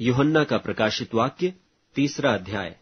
युहन्ना का प्रकाशित वाक्य, तीसरा अध्याय।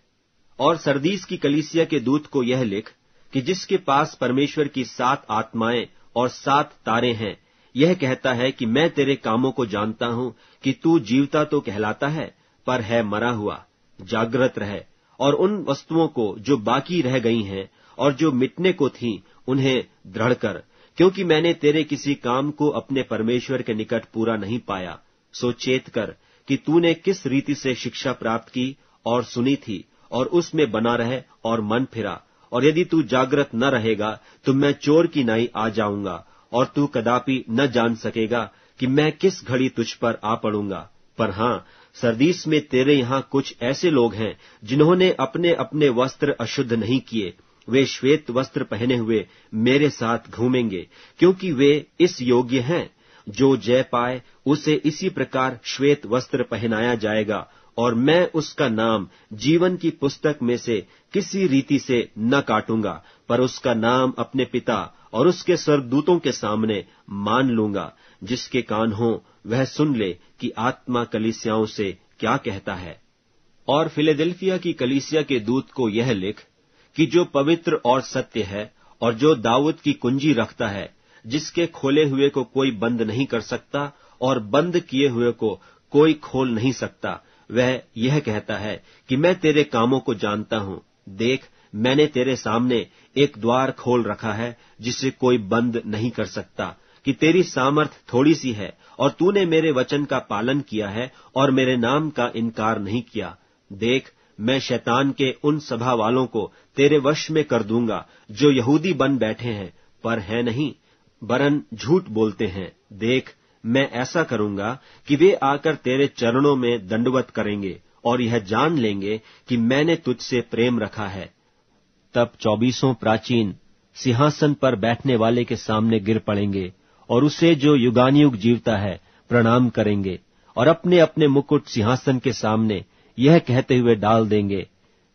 और सरदीस की कलीसिया के दूत को यह लिख कि जिसके पास परमेश्वर की सात आत्माएँ और सात तारे हैं, यह कहता है कि मैं तेरे कामों को जानता हूँ कि तू जीवता तो कहलाता है, पर है मरा हुआ, जागृत रहे, और उन वस्तुओं को जो बाकी रह गई हैं और जो मिटने को थीं, उन्हें दृढ़ कर, क्योंकि मैंने तेरे किसी काम को अपने परमेश्वर के निकट पूरा नहीं पाया, सो चेत कर कि तूने किस रीति से शिक्षा प्राप्त की और सुनी थी और उसमें बना रहे और मन फिरा। और यदि तू जागृत न रहेगा तो मैं चोर की नाई आ जाऊँगा और तू कदापि न जान सकेगा कि मैं किस घड़ी तुझ पर आ पड़ूँगा। पर हाँ, सरदीस में तेरे यहाँ कुछ ऐसे लोग हैं जिन्होंने अपने अपने वस्त्र अशुद्ध नहीं किए। वे श्वेत वस्त्र पहने हुए मेरे साथ घूमेंगे, क्योंकि वे इस योग्य हैं। जो जय पाए, उसे इसी प्रकार श्वेत वस्त्र पहनाया जाएगा, और मैं उसका नाम जीवन की पुस्तक में से किसी रीति से न काटूँगा, पर उसका नाम अपने पिता और उसके स्वर्गदूतों के सामने मान लूँगा, जिसके कान हो वह सुन ले कि आत्मा कलिसियाओं से क्या कहता है। और फिलेडेल्फिया की कलिसिया के दूत को यह लिख कि जो पवित्र और सत्य है, और जो दाऊद की कुंजी रखता है जिसके खोले हुए को कोई बंद नहीं कर सकता और बंद किए हुए को कोई खोल नहीं सकता, वह यह कहता है कि मैं तेरे कामों को जानता हूँ। देख, मैंने तेरे सामने एक द्वार खोल रखा है जिसे कोई बंद नहीं कर सकता, कि तेरी सामर्थ थोड़ी सी है और तूने मेरे वचन का पालन किया है और मेरे नाम का इनकार नहीं किया। देख, मैं शैतान के उन सभा वालों को तेरे वश में कर दूँगा जो यहूदी बन बैठे हैं, पर है नहीं। बरन झूठ बोलते हैं। देख, मैं ऐसा करूँगा कि वे आकर तेरे चरणों में दंडवत करेंगे और यह जान लेंगे कि मैंने तुझसे प्रेम रखा है। तब चौबीसों प्राचीन सिंहासन पर बैठने वाले के सामने गिर पड़ेंगे और उसे जो युगानयुग जीवता है, प्रणाम करेंगे और अपने अपने मुकुट सिंहासन के सामने यह कहते हुए डाल देंगे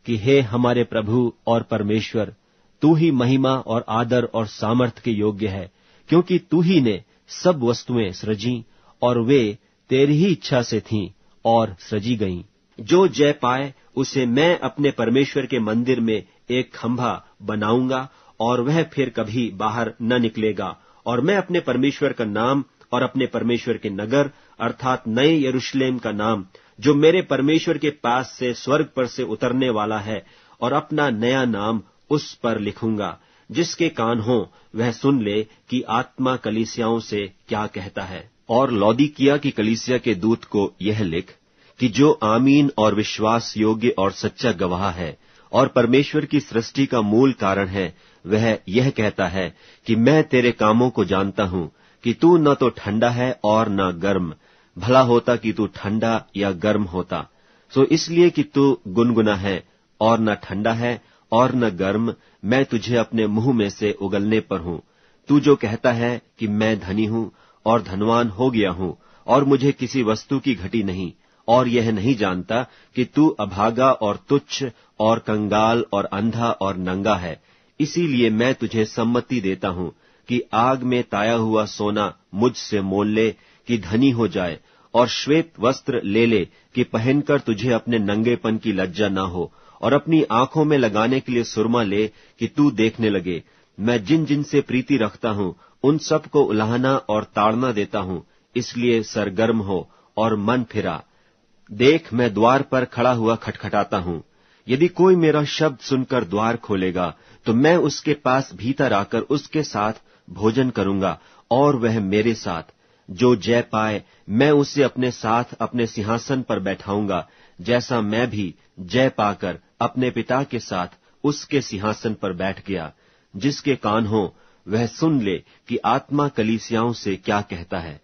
कि हे हमारे प्रभु और परमेश्वर, तू ही महिमा और आदर और सामर्थ्य के योग्य है। क्योंकि तू ही ने सब वस्तुएँ सृजी और वे तेरी ही इच्छा से थीं और सृजी गईं। जो जय पाए, उसे मैं अपने परमेश्वर के मंदिर में एक खंभा बनाऊँगा और वह फिर कभी बाहर न निकलेगा। और मैं अपने परमेश्वर का नाम और अपने परमेश्वर के नगर, अर्थात नए यरूशलेम का नाम, जो मेरे परमेश्वर के पास से स्वर्ग पर से उतरने वाला है, और अपना नया नाम उस पर लिखूँगा। जिसके कान हो, वह सुन ले कि आत्मा कलीसियाओं से क्या कहता है। और लौदीकिया की कलीसिया के दूत को यह लिख कि जो आमीन और विश्वास योग्य और सच्चा गवाह है और परमेश्वर की सृष्टि का मूल कारण है, वह यह कहता है कि मैं तेरे कामों को जानता हूँ कि तू न तो ठंडा है और न गर्म। भला होता कि तू ठंडा या गर्म होता। सो इसलिए कि तू गुनगुना है और न ठंडा है और न गर्म, मैं तुझे अपने मुँह में से उगलने पर हूँ। तू जो कहता है कि मैं धनी हूँ और धनवान हो गया हूँ, और मुझे किसी वस्तु की घटी नहीं, और यह नहीं जानता कि तू अभागा और तुच्छ और कंगाल और अंधा और नंगा है। इसीलिए मैं तुझे सम्मति देता हूँ कि आग में ताया हुआ सोना मुझसे मोल ले, कि धनी हो जाए, और श्वेत वस्त्र ले ले, कि पहनकर तुझे अपने नंगेपन की लज्जा न हो और अपनी आँखों में लगाने के लिए सुरमा ले कि तू देखने लगे। मैं जिन जिन से प्रीति रखता हूँ, उन सबको उलाहना और ताड़ना देता हूँ। इसलिए सरगर्म हो और मन फिरा। देख, मैं द्वार पर खड़ा हुआ खटखटाता हूँ। यदि कोई मेरा शब्द सुनकर द्वार खोलेगा तो मैं उसके पास भीतर आकर उसके साथ भोजन करूँगा और वह मेरे साथ। जो जय पाए, मैं उसे अपने साथ, अपने सिंहासन पर बैठाऊँगा, जैसा मैं भी जय पाकर अपने पिता के साथ उसके सिंहासन पर बैठ गया, जिसके कान हो, वह सुन ले कि आत्मा कलीसियाओं से क्या कहता है।